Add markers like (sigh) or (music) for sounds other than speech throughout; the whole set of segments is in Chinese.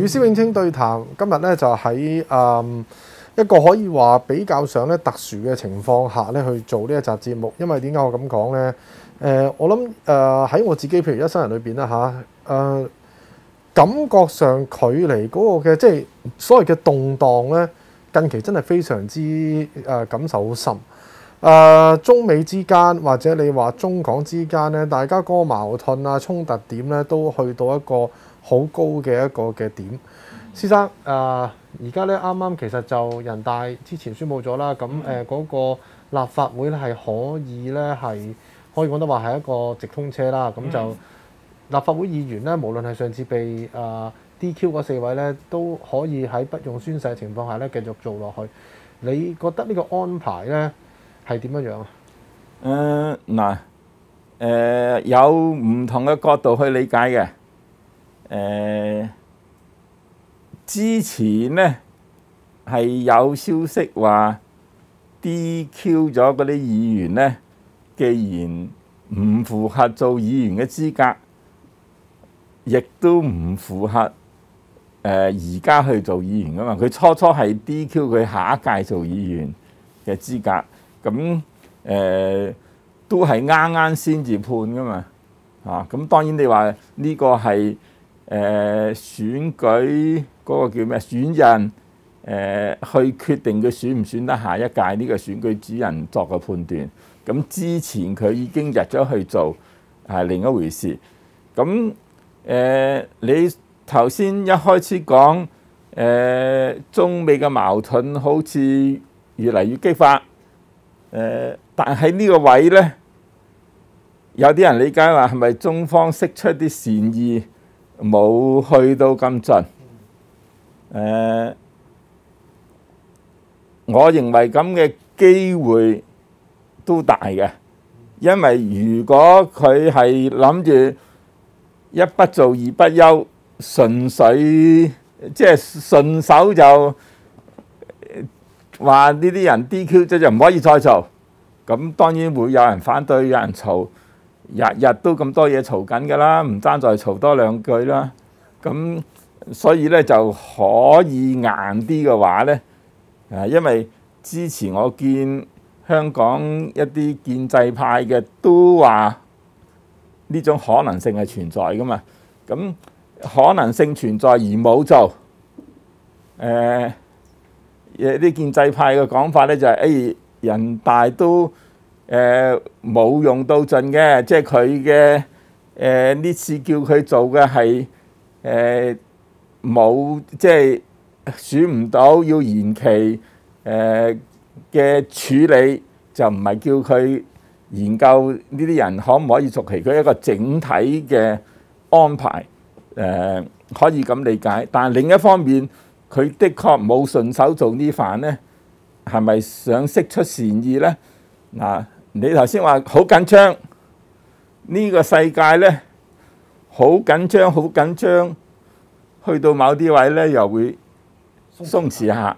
與施永青對談今日咧就喺誒、一個可以話比較上咧特殊嘅情況下咧去做呢一集節目，因為點解我咁講咧？誒、我諗誒喺我自己譬如一生人裏邊啦嚇誒，感覺上距離嗰個嘅即係所謂嘅動盪咧，近期真係非常之誒、感受好深。誒、中美之間或者你話中港之間咧，大家嗰個矛盾啊、衝突點咧，都去到一個好高嘅一個嘅點。先生誒，而家咧啱啱其實就人大之前宣布咗啦，咁誒嗰個立法會咧係可以咧係可以講得話係一個直通車啦，咁就立法會議員咧，無論係上次被誒 DQ 嗰四位咧，都可以喺不用宣誓嘅情況下咧繼續做落去。你覺得呢個安排咧係點樣樣啊？誒嗱誒有唔同嘅角度去理解嘅誒、之前咧係有消息話 DQ 咗嗰啲議員咧，既然唔符合做議員嘅資格，亦都唔符合誒而家去做議員噶嘛。佢初初係 DQ 佢下一屆做議員嘅資格，咁誒、都係啱啱先至判噶嘛。啊，咁當然你話呢個係誒、選舉嗰個叫咩選人誒、去決定佢選唔選得下一屆呢個選舉主任作個判斷。咁之前佢已經入咗去做係另一回事。咁誒、你頭先一開始講誒、中美嘅矛盾好似越嚟越激化。誒、但喺呢個位咧，有啲人理解話係咪中方釋出啲善意，冇去到咁盡？誒、我認為咁嘅機會都大嘅，因為如果佢係諗住一不做二不休，純粹即係順手就話呢啲人 DQ 咗就唔可以再做，咁當然會有人反對，有人嘈，日日都咁多嘢嘈緊㗎啦，唔爭再嘈多兩句啦。咁所以咧就可以硬啲嘅話咧，因為之前我見香港一啲建制派嘅都話呢種可能性係存在噶嘛，咁可能性存在而冇做，誒、誒啲建制派嘅講法咧就係、誒、人大都誒冇、用到盡嘅，即係佢嘅誒呢次叫佢做嘅係誒冇即係選唔到要延期誒嘅、處理，就唔係叫佢研究呢啲人可唔可以續期，佢一個整體嘅安排誒、可以咁理解，但係另一方面。佢的確冇順手做呢飯咧，係咪想釋出善意咧？嗱，你頭先話好緊張，呢、個世界咧好緊張，好緊張，去到某啲位咧又會鬆弛下，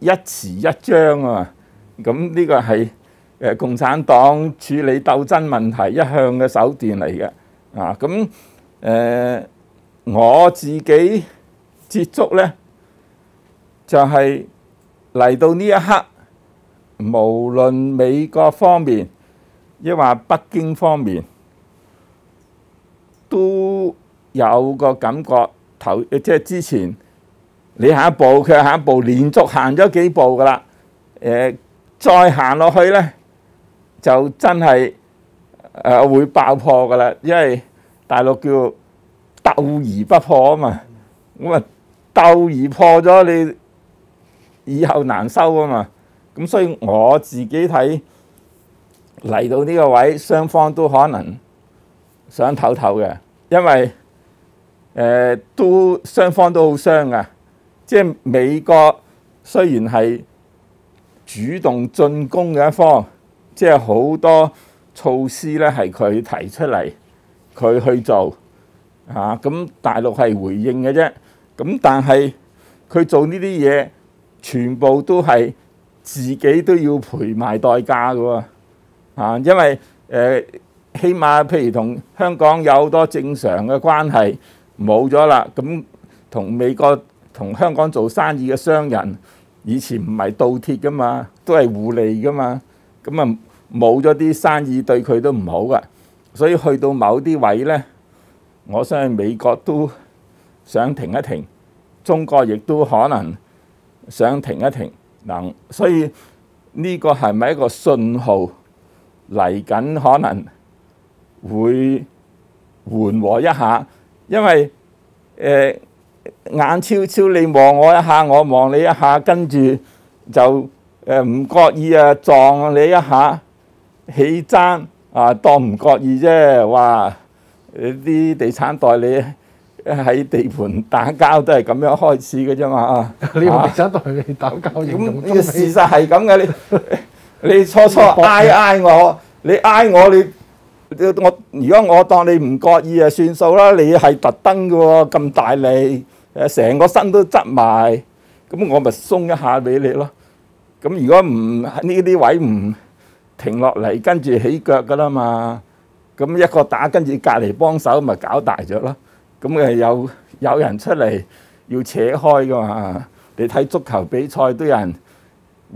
一詞一張啊！咁呢個係誒共產黨處理鬥爭問題一向嘅手段嚟嘅啊！咁誒、我自己。接觸咧，就係、嚟到呢一刻，無論美國方面，亦或北京方面，都有個感覺頭，即係之前你行一步，佢行一步，連續行咗幾步噶啦。誒、再行落去咧，就真係誒、會爆破噶啦，因為大陸叫鬥而不破啊嘛。咁啊〜鬥而破咗，你以後難收啊嘛！咁所以我自己睇嚟到呢個位，雙方都可能想唞唞嘅，因為誒、都雙方都好傷噶，即係美國雖然係主動進攻嘅一方，即係好多措施咧係佢提出嚟，佢去做嚇，咁、大陸係回應嘅啫。咁但係佢做呢啲嘢，全部都係自己都要賠埋代價嘅喎，啊，因為誒、起碼譬如同香港有好多正常嘅關係冇咗啦，咁同美國同香港做生意嘅商人，以前唔係倒貼噶嘛，都係互利噶嘛，咁啊冇咗啲生意對佢都唔好噶，所以去到某啲位呢，我相信美國都想停一停，中國亦都可能想停一停。嗱，所以呢個係咪一個信號嚟緊可能會緩和一下？因為誒、眼超超你望我一下，我望你一下，跟住就誒唔覺意啊撞你一下起爭啊，當唔覺意啫，哇！啲地產代理 (laughs) 喺地盤打交都係咁樣開始嘅啫嘛。你用地產代理打交，形咁容呢個事實係咁嘅，你 (laughs) 你初初嗌嗌我，你嗌我你我如果我當你唔覺意啊算數啦，你係特登嘅喎，咁大力誒成個身都側埋，咁我咪鬆一下俾你咯。咁如果唔呢啲位唔停落嚟，跟住起腳噶啦嘛，咁一個打跟住隔離幫手，咪搞大咗咯。咁誒有有人出嚟要扯開噶嘛？你睇足球比賽都有人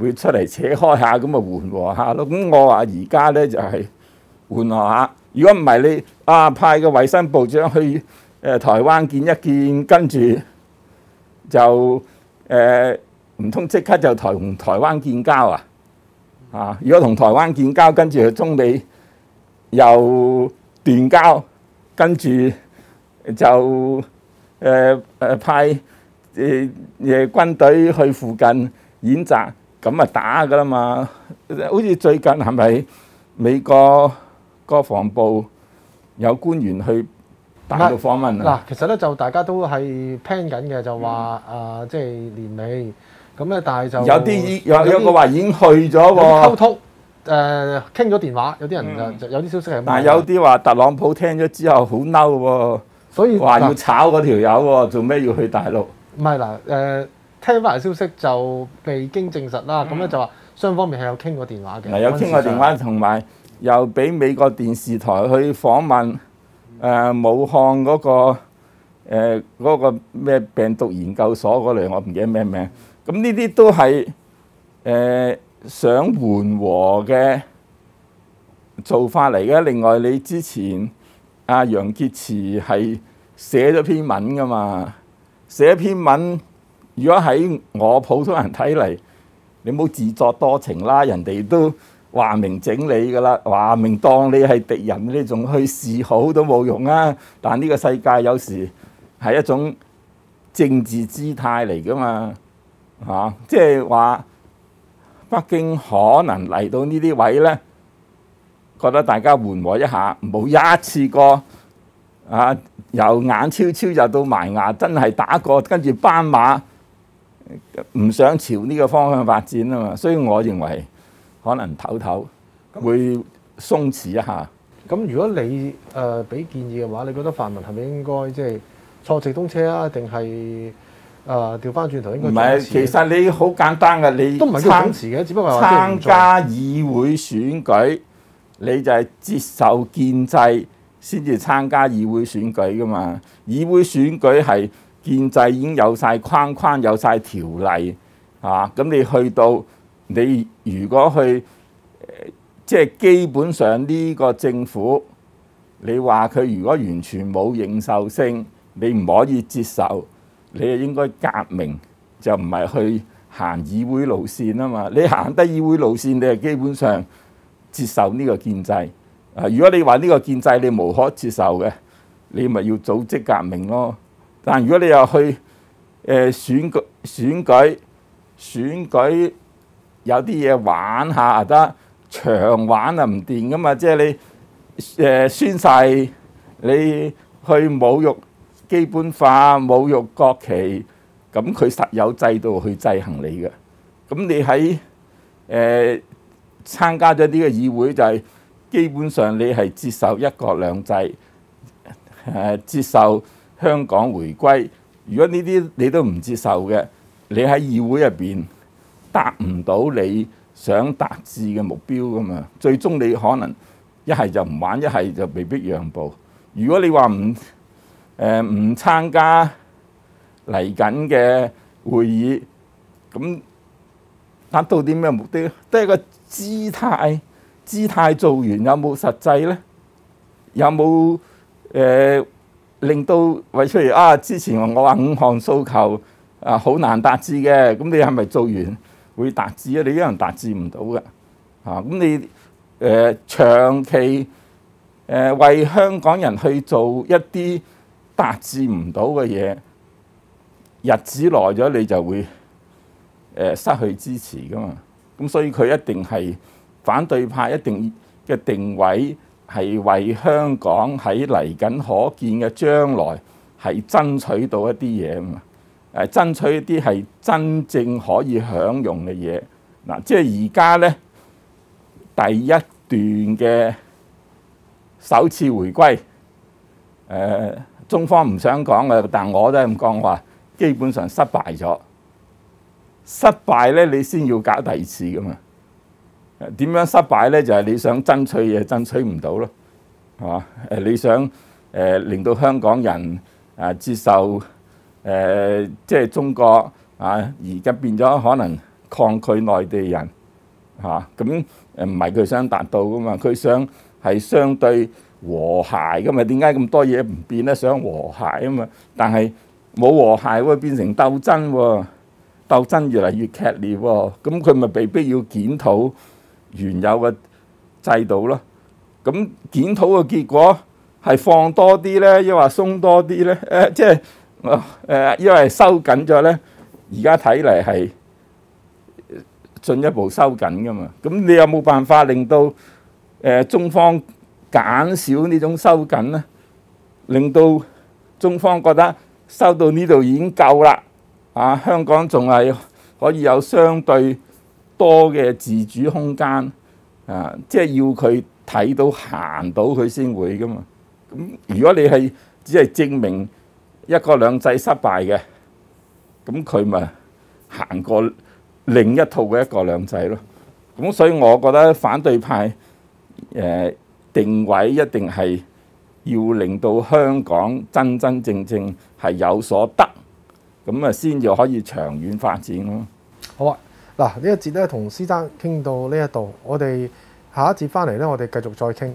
會出嚟扯開下，咁咪緩和下咯。咁我話而家咧就係、緩和下。如果唔係你啊派個衞生部長去誒、台灣見一見，跟住就誒唔通即刻就台同台灣建交啊？啊！如果同台灣建交，跟住去中美又斷交，跟住就誒誒、派誒誒、呃、軍隊去附近演習，咁啊打噶啦嘛！好似最近係咪美國國防部有官員去大陸訪問嗱啊？，其實咧就大家都係 plan 緊嘅，就話啊，即係年尾咁咧，但係就有啲已有有啲個話已經去咗喎溝喎，通誒傾咗電話，有啲人就就有啲消息係咁但係有啲話特朗普聽咗之後好嬲喎。所以話要炒嗰條友喎，做咩要去大陸？唔係嗱誒，聽翻嚟消息就未經證實啦，咁咧就話雙方面係有傾過電話嘅，嗱，有傾過電話，同埋又俾美國電視台去訪問誒、呃武漢嗰、個誒嗰、個咩病毒研究所嗰類，我唔記得咩名。咁呢啲都係誒、呃想緩和嘅做法嚟嘅。另外，你之前阿楊潔篪係寫咗篇文噶嘛？寫篇文，如果喺我普通人睇嚟，你冇自作多情啦，人哋都話明整你噶啦，話明當你係敵人，你仲去示好都冇用啊！但呢個世界有時係一種政治姿態嚟噶嘛，嚇、即係話北京可能嚟到呢啲位呢，覺得大家緩和一下，唔好一次過啊由眼超超就到埋牙，真係打過，跟住斑馬。唔想朝呢個方向發展啊嘛，所以我認為可能唞唞會鬆弛一下。咁如果你誒俾、建議嘅話，你覺得泛民係咪應該即係坐直通車啊，定係誒調翻轉頭應該唔係，其實你好簡單嘅，你都唔係嘅，只不過參加議會選舉，你就係接受建制先至參加議會選舉噶嘛。議會選舉係建制已經有晒框框，有晒條例啊。咁你去到你如果去即係基本上呢個政府，你話佢如果完全冇認受性，你唔可以接受，你係應該革命，就唔係去行議會路線啊嘛。你行得議會路線，你係基本上接受呢個建制。啊，如果你話呢個建制你無可接受嘅，你咪要組織革命咯。但如果你又去誒、呃、選舉選舉選舉有啲嘢玩下得，長玩啊唔掂噶嘛，即係你誒、宣誓，你去侮辱基本法、侮辱國旗，咁佢實有制度去制衡你嘅。咁你喺誒、參加咗呢個議會，就係、基本上你係接受一國兩制，誒、接受香港回歸。如果呢啲你都唔接受嘅，你喺議會入邊達唔到你想達至嘅目標噶嘛？最終你可能一係就唔玩，一係就被逼讓步。如果你話唔誒唔參加嚟緊嘅會議，咁達到啲咩目的？都係個姿態，姿態做完有冇實際咧？有冇誒、令到為出嚟啊？之前我話五項訴求啊，好難達至嘅，咁你係咪做完會達至啊？你一樣達至唔到嘅嚇，咁你誒、長期誒、為香港人去做一啲達至唔到嘅嘢，日子耐咗你就會誒、失去支持噶嘛。咁所以佢一定係反對派，一定嘅定位係為香港喺嚟緊可見嘅將來係爭取到一啲嘢啊嘛。誒爭取一啲係真正可以享用嘅嘢嗱，即係而家咧第一段嘅首次回歸，誒、中方唔想講嘅，但我都係咁講話，基本上失敗咗。失敗咧，你先要搞第二次噶嘛？點樣失敗咧？就係、你想爭取嘢爭取唔到咯，係嘛？誒你想誒、令到香港人啊接受誒、即係中國啊，而家變咗可能抗拒內地人嚇，咁誒唔係佢想達到噶嘛？佢想係相對和諧噶嘛？點解咁多嘢唔變咧？想和諧啊嘛，但係冇和諧會變成鬥爭喎。鬥爭越嚟越劇烈喎，咁佢咪被逼要檢討原有嘅制度咯？咁檢討嘅結果係放多啲咧，抑或鬆多啲咧？誒、即係誒，因為收緊咗咧，而家睇嚟係進一步收緊噶嘛。咁你有冇辦法令到誒、中方減少呢種收緊咧？令到中方覺得收到呢度已經夠啦。啊！香港仲係可以有相對多嘅自主空間，啊，即係要佢睇到行到佢先會噶嘛。咁如果你係只係證明一國兩制失敗嘅，咁佢咪行過另一套嘅一國兩制咯。咁所以我覺得反對派誒、定位一定係要令到香港真真正正係有所得。咁啊，先至可以長遠發展咯。好啊，嗱呢一節咧同師生傾到呢一度，我哋下一節翻嚟咧，我哋繼續再傾。